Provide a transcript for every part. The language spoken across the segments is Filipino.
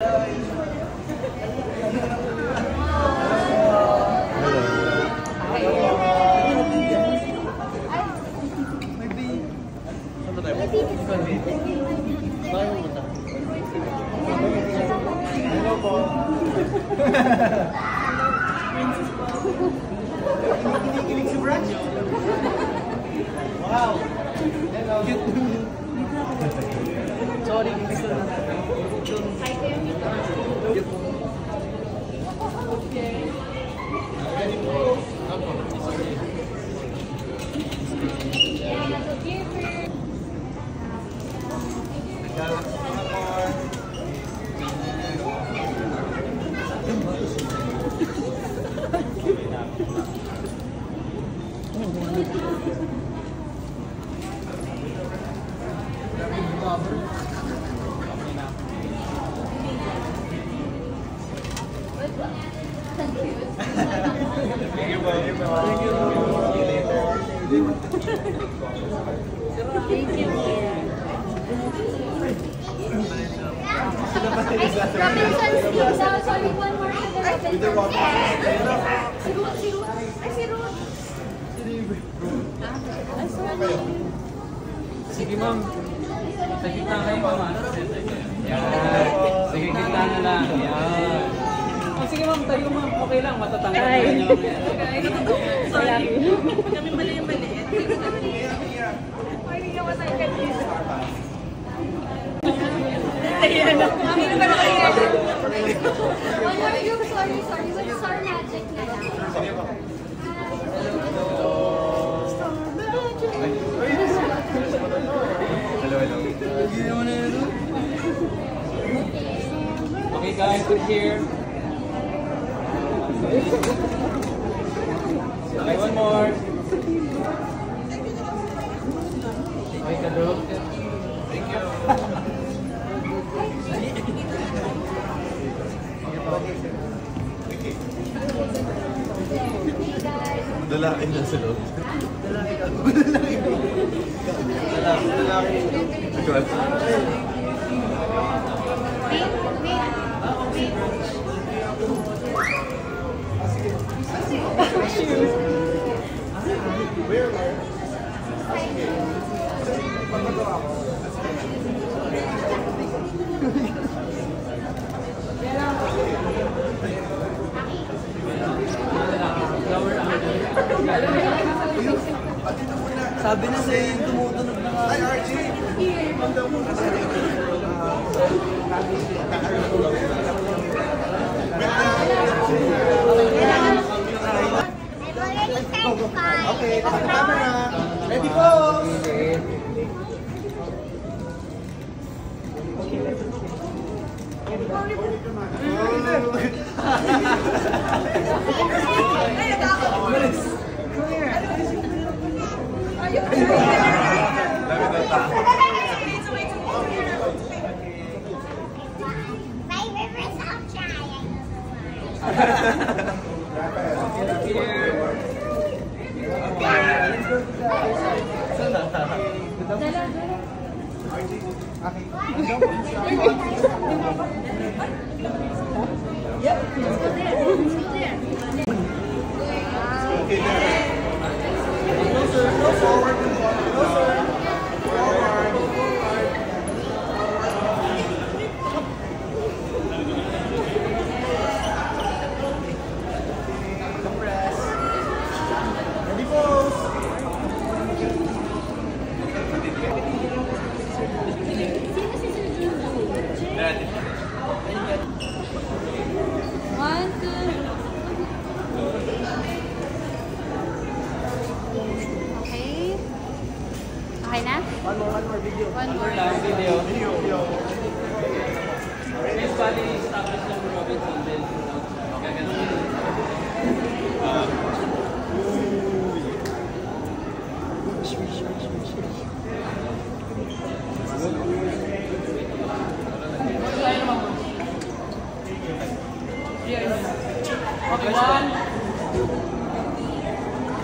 Wow. Hello. Sorry, gusto na. Thank you po. Thank you po. Thank you. See you later. Robinson's Team daw. Sorry, one more for the Robinson's Si Ruth, si Ruth. Ay, si Ruth. Ay, sorry. Sige ma'am. Sa gitna kayo ma'am. Yan. Sige, gitna na lang. Yan. Sige ma'am, tayo ma'am. Okay lang, matatanggal Ay. na niyo. Sorry. Kami mali yung maliit. Ay, hindi naman tayo kanina. One more group. Sorry, sorry. Magic na lang. Hello, hello. Okay guys, we're here. Okay, one more. Okay, kadok. Thank you. Lalaki na sa loob. Lalaki. Lalaki. Ikaw. Wait, Where? Sabi na sa'yo yung tumutunog na nga. Ay, RJ! Manda mo na sa Okay,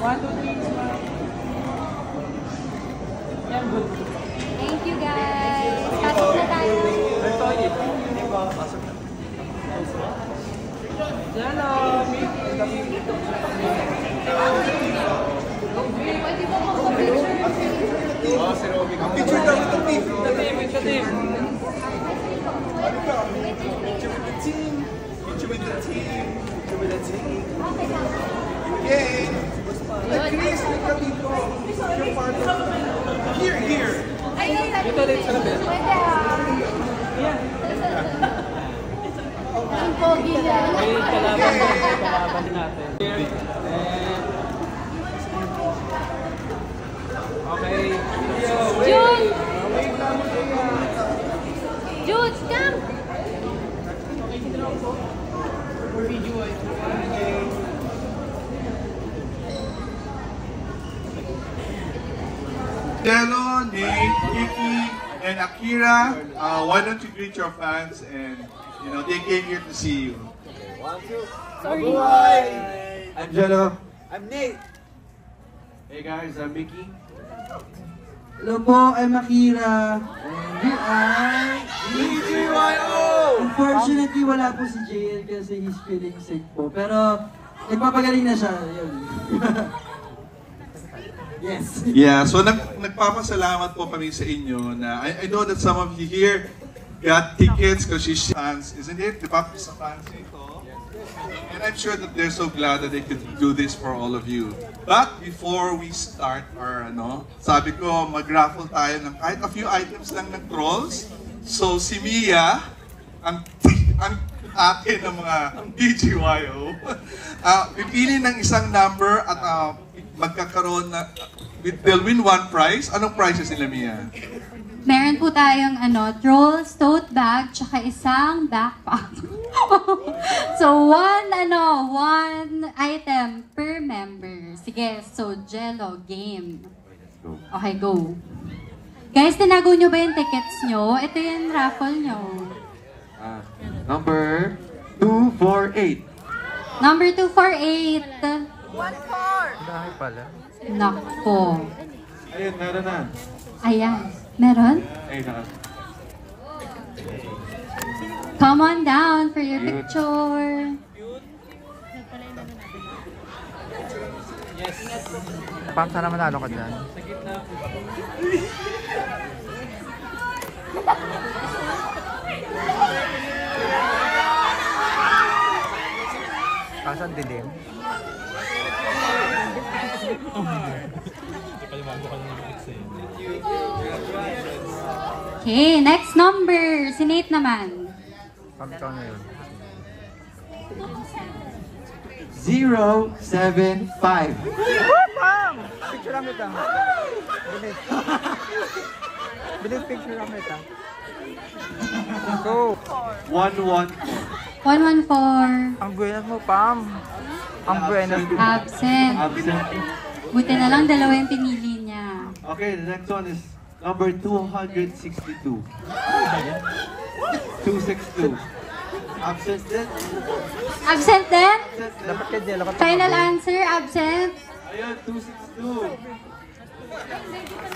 One, two, three, smile. Yan, good. Thank you, guys. Pasok na tayo. Ito, hindi ba? Pasok na. Hello, Mickey. Pwede ba mag-picture? Picture and Akira, uh, why don't you greet your fans and you know they came here to see you. I'm Jello. I'm Nate. Hey guys, I'm Mickey. Hello po, I'm Akira. And we are... BGYO! Unfortunately, wala po si JL kasi he's feeling sick po. Pero, nagpapagaling na siya. Yun. yes. Yeah, so nag nagpapasalamat po kami sa inyo na I, I know that some of you here got tickets because she's fans, isn't it? Di ba sa fans ito? And I'm sure that they're so glad that they could do this for all of you. But before we start our ano, sabi ko mag-raffle tayo ng kahit a few items lang ng trolls. So si Mia, ang ang akin ng mga BGYO, ah pipili ng isang number at ah, magkakaroon na they'll win one prize. Anong prizes nila Mia? Meron po tayong ano, trolls, tote bag, tsaka isang backpack. so, one, ano, one item per member. Sige, so, Jello, game. Okay, go. Guys, tinago nyo ba yung tickets nyo? Ito yung raffle nyo. Ah, number 248. Number 248. Dahil pala. Nako. Ayun, meron na. Ayan. Meron? Ayun na. Come on down for your picture. Pam, sana manalo ka dyan. Kasan dilim? Okay, next number. Si Nate naman. Ikaw na yun. 075. Picture kami ta. Bilis. Bilis picture kami ta. Go. 1-1. 114. Ang buenas mo, Pam. Ang buenas mo. Absent. Absent. Buti na lang dalawa yung pinili niya. Okay, the next one is number 262. 262. Absent din. Absent din? Dapat ka dyan. Final answer, absent. Ayun, 262.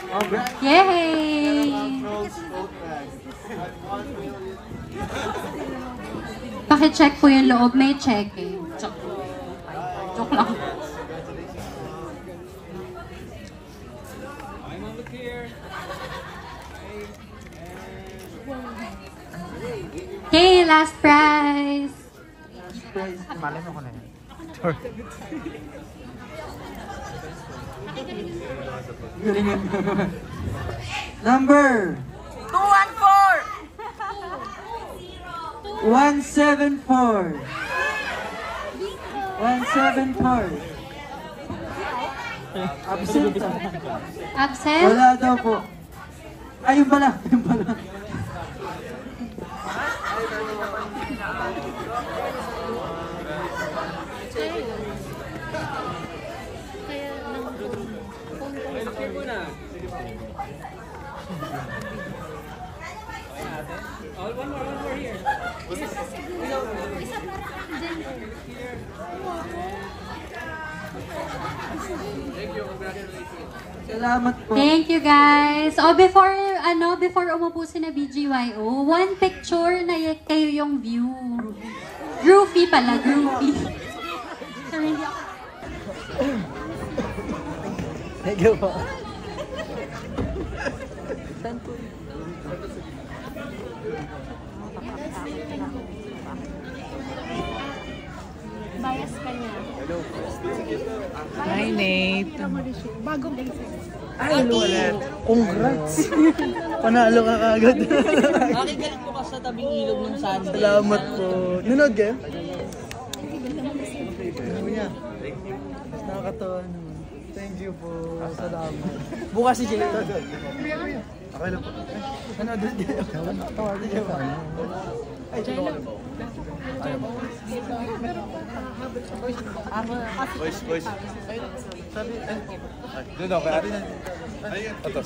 Congrats. Yay! Rolls vote bag. At 1 million. Pakicheck po yung loob. May check eh. Joke lang. Okay, ma'am, look here. Okay, last prize. Malay mo ko na yan. Number 174. 174. Absent. Absent? Wala daw po. Ayun pala, ayun pala. Oh, one more, one here. Thank you, congratulations. Salamat po. Thank you guys. Oh, before ano, before umupo si na BGYO, one picture na kayo yung view. Groupie pala, groupie. Sir, hindi. Thank you po. Bias ka niya. Hi, Nate. Bagong. Ay, ulit. Congrats. Panalo ka kagad. Nakigalit mo ka sa tabing ilog ng Sunday. Salamat po. Nunod kayo? Ano niya? Nakakatawa naman. Thank you po. Salamat. Bukas si Jay. Okay lang po. Nanood din kayo. Tawagin kayo. Ay, Jay Voice, voice. Sabi, ay, doon ako. Ayun. Ito.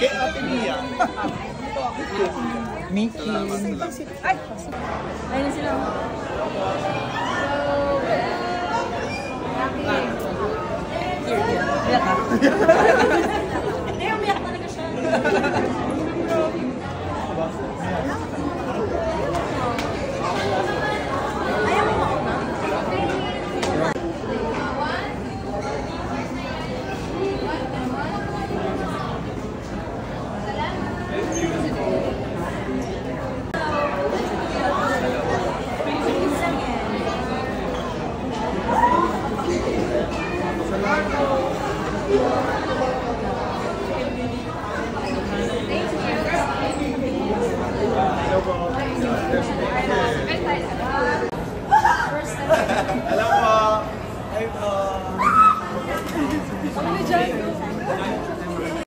Kay Ate Mia. Mickey. Ayun na sila. Ka? Eh, umiyak talaga siya.